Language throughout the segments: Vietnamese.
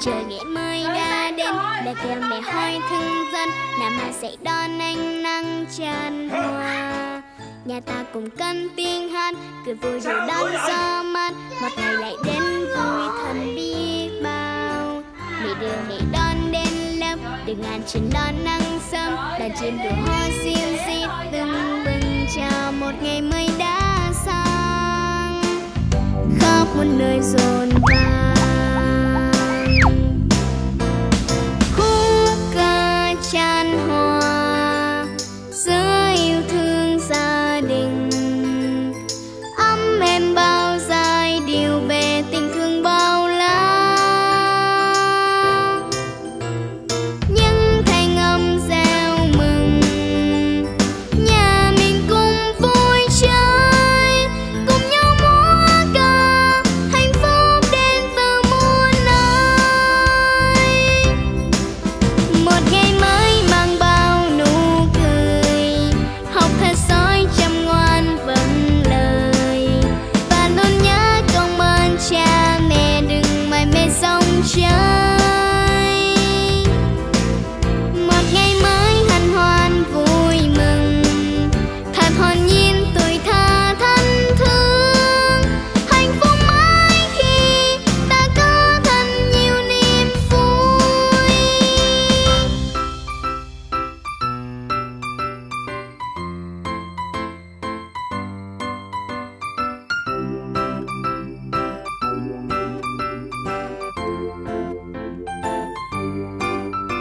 trời ngày mới đã đến. để kêu mẹ hỏi thương dân năm mai sẽ đón ánh nắng tràn hoa nhà ta cùng cân tiếng hát cười vui dù đón gió mát. Một ngày lại đến vui thân biết bao. Mẹ đưa mẹ đón đến lớp đường ngàn trên đón nắng sớm. Đàn chim đùa hoa xiêu xít từng bừng chào một ngày mới đã sang. Khắp một nơi rộn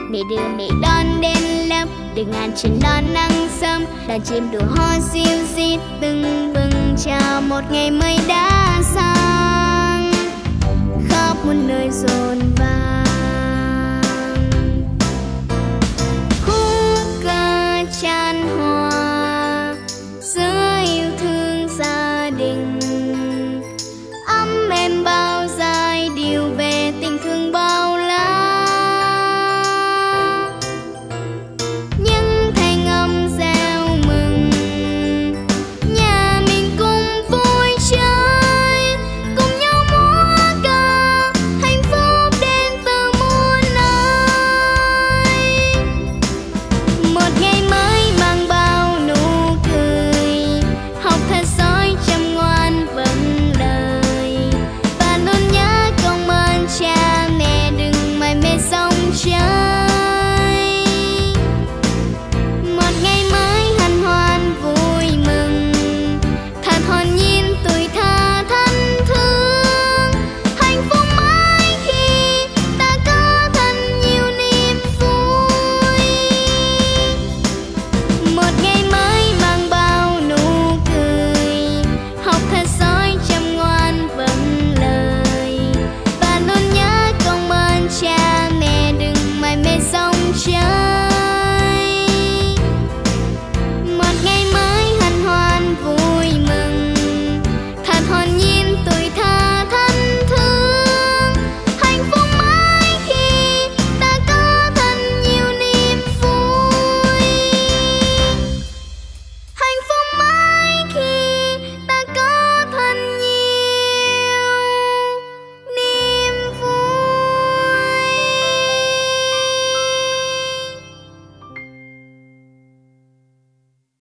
mẹ đưa mẹ đón đến lớp, đừng ngàn trên đón nắng sớm. Đàn chim đùa ho xiêu xít từng bừng chào một ngày mới đã